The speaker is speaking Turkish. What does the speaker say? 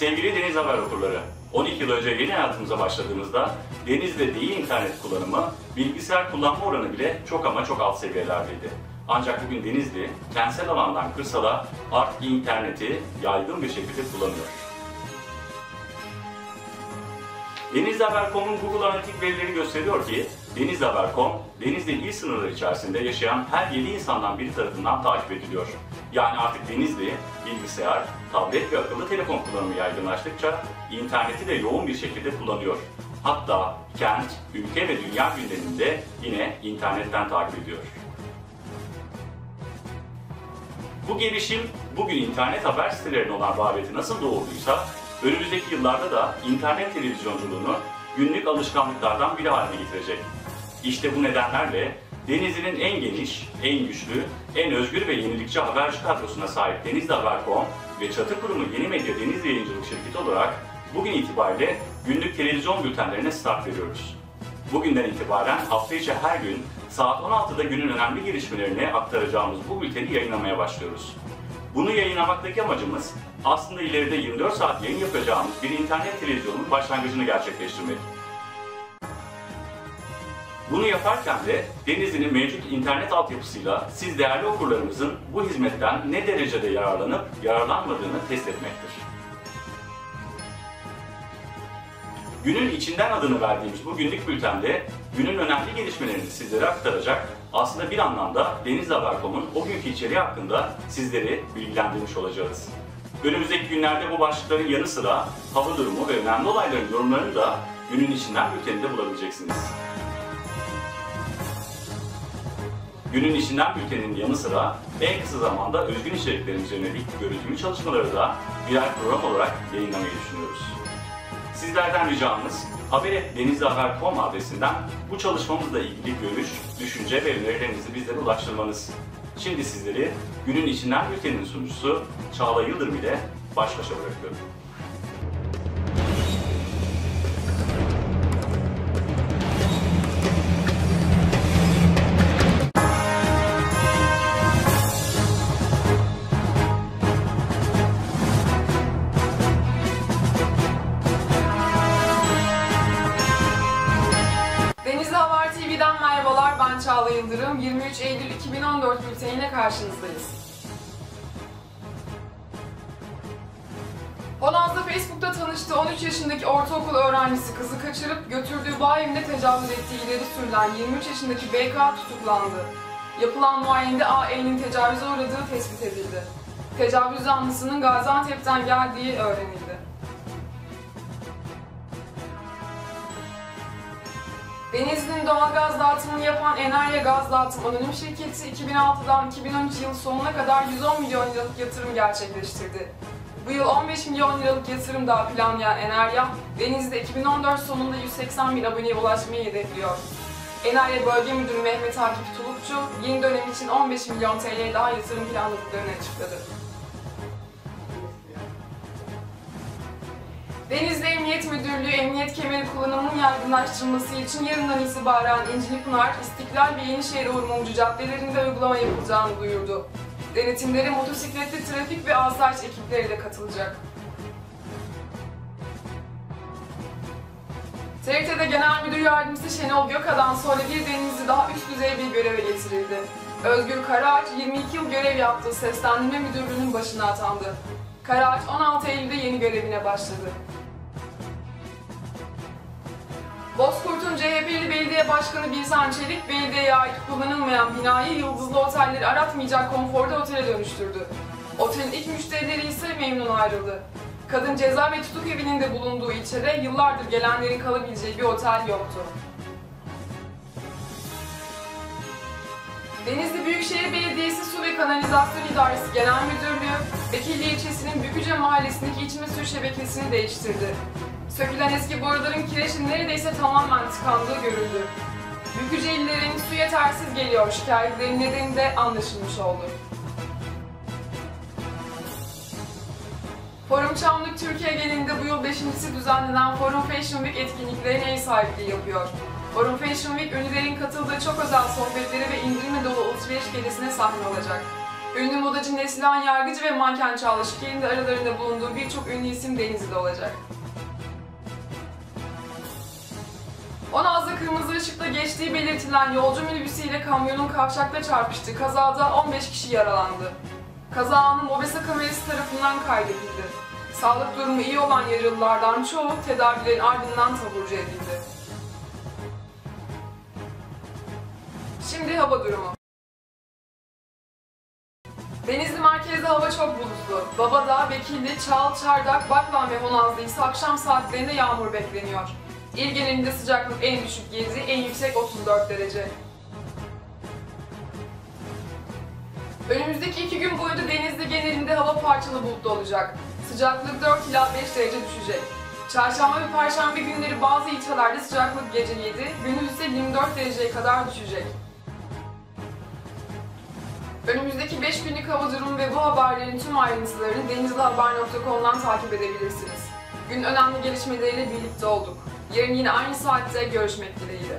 Sevgili Deniz Haber okurları, 12 yıl önce yeni hayatımıza başladığımızda denizde değil internet kullanımı, bilgisayar kullanma oranı bile çok ama çok alt seviyelerdeydi. Ancak bugün Denizli, kentsel alandan kırsala artık interneti yaygın bir şekilde kullanıyor. Denizhaber.com'un Google Analitik verileri gösteriyor ki Denizhaber.com, Denizli il sınırları içerisinde yaşayan her 7 insandan biri tarafından takip ediliyor. Yani artık Denizli, bilgisayar, tablet ve akıllı telefon kullanımı yaygınlaştıkça interneti de yoğun bir şekilde kullanıyor. Hatta kent, ülke ve dünya gündeminde yine internetten takip ediyor. Bu gelişim bugün internet haber sitelerine olan rağbeti nasıl doğurduysa önümüzdeki yıllarda da internet televizyonculuğunu günlük alışkanlıklardan biri haline getirecek. İşte bu nedenlerle Denizli'nin en geniş, en güçlü, en özgür ve yenilikçi haberci kadrosuna sahip Denizli Haber.com ve çatı kurumu Yeni Medya Denizli Yayıncılık Şirketi olarak bugün itibariyle günlük televizyon bültenlerine start veriyoruz. Bugünden itibaren hafta içi her gün saat 16'da günün önemli gelişmelerini aktaracağımız bu bülteni yayınlamaya başlıyoruz. Bunu yayınlamaktaki amacımız aslında ileride 24 saat yayın yapacağımız bir internet televizyonun başlangıcını gerçekleştirmek. Bunu yaparken de Denizli'nin mevcut internet altyapısıyla siz değerli okurlarımızın bu hizmetten ne derecede yararlanıp yararlanmadığını test etmektir. Günün içinden adını verdiğimiz bu günlük bültende günün önemli gelişmelerini sizlere aktaracak, aslında bir anlamda Deniz Haber.com'un o günkü içeriği hakkında sizleri bilgilendirmiş olacağız. Önümüzdeki günlerde bu başlıkların yanı sıra hava durumu ve önemli olayların yorumlarını da günün içinden bülteninde bulabileceksiniz. Günün içinden bültenin yanı sıra en kısa zamanda özgün içeriklerimize yönelik görüntülü çalışmaları da birer program olarak yayınlamayı düşünüyoruz. Sizlerden ricamız haber.denizlihaber.com adresinden bu çalışmamızla ilgili görüş, düşünce ve önerilerinizi bizlere ulaştırmanız. Şimdi sizleri günün içinden bültenin sunucusu Çağla Yıldırım ile baş başa bırakıyorum. Çağla Yıldırım. 23 Eylül 2014 bülteniyle karşınızdayız. Honaz'da Facebook'ta tanıştığı 13 yaşındaki ortaokul öğrencisi kızı kaçırıp götürdüğü bağ evinde tecavüz ettiği ileri sürülen 23 yaşındaki BK tutuklandı. Yapılan muayenede AE'nin tecavüze uğradığı tespit edildi. Tecavüz zanlısının Gaziantep'ten geldiği öğrenildi. Denizli'nin doğal gaz dağıtımını yapan Enerya Gaz Dağıtım Anonim Şirketi 2006'dan 2013 yıl sonuna kadar 110 milyon liralık yatırım gerçekleştirdi. Bu yıl 15 milyon liralık yatırım daha planlayan Enerya, Denizli'de 2014 sonunda 180 bin aboneye ulaşmayı hedefliyor. Enerya Bölge Müdürü Mehmet Akif Tulukçu, yeni dönem için 15 milyon TL daha yatırım planladıklarını açıkladı. Denizli Emniyet Müdürlüğü emniyet kemeri kullanımının yaygınlaştırılması için yarından itibaren İncilipınar, İstiklal ve Yenişehir Mumcu caddelerinde uygulama yapılacağını duyurdu. Denetimlere motosikletli trafik ve asayiş ekipleri de katılacak. TRT'de Genel Müdür Yardımcısı Şenol Gökada'dan sonra bir Denizli daha üst düzey bir göreve getirildi. Özgür Karaağaç 22 yıl görev yaptığı Seslendirme Müdürlüğü'nün başına atandı. Karaağaç 16 Eylül'de yeni görevine başladı. Bozkurt'un CHP'li belediye başkanı Bilsan Çelik, belediyeye ait kullanılmayan binayı yıldızlı otelleri aratmayacak konforda otele dönüştürdü. Otelin ilk müşterileri ise memnun ayrıldı. Kadın ceza ve tutuk evinin de bulunduğu ilçede yıllardır gelenlerin kalabileceği bir otel yoktu. Denizli Büyükşehir Belediyesi Su ve Kanalizasyon İdaresi Genel Müdürlüğü, Bekirli ilçesinin Büküce mahallesindeki içme suyu şebekesini değiştirdi. Sökülen eski boruların kireçin neredeyse tamamen tıkandığı görüldü. Büküce illerin su yetersiz geliyor şikayetlerinin nedeni de anlaşılmış oldu. Forum Çamlık Türkiye genelinde bu yıl beşincisi düzenlenen Forum Fashion Week etkinliklerine ev sahipliği yapıyor. Forum Fashion Week ünlülerin katıldığı çok özel sohbetleri ve indirimle dolu alışveriş gezisine sahne olacak. Ünlü modacı Neslihan Yargıcı ve manken Çağla Şikel'in de aralarında bulunduğu birçok ünlü isim Denizli'de olacak. 16'da kırmızı ışıkta geçtiği belirtilen yolcu minibüsüyle kamyonun kavşakta çarpıştığı kazada 15 kişi yaralandı. Kaza anı Mobese kamerası tarafından kaydedildi. Sağlık durumu iyi olan yaralılardan çoğu tedavilerin ardından taburcu edildi. Şimdi hava durumu. Denizli merkezde hava çok bulutlu. Babadağ, Bekilli, Çal, Çardak, Baklan ve Honaz'da ise akşam saatlerinde yağmur bekleniyor. İl genelinde sıcaklık en düşük 7, en yüksek 34 derece. Önümüzdeki iki gün boyunca Denizli genelinde hava parçalı bulutlu olacak. Sıcaklık 4 ila 5 derece düşecek. Çarşamba ve Perşembe günleri bazı ilçelerde sıcaklık gece 7, gündüz ise 24 dereceye kadar düşecek. Önümüzdeki 5 günlük hava durumu ve bu haberlerin tüm ayrıntılarını denizlihaber.com'dan takip edebilirsiniz. Gün önemli gelişmeleriyle birlikte olduk. Yarın yine aynı saatte görüşmek dileğiyle.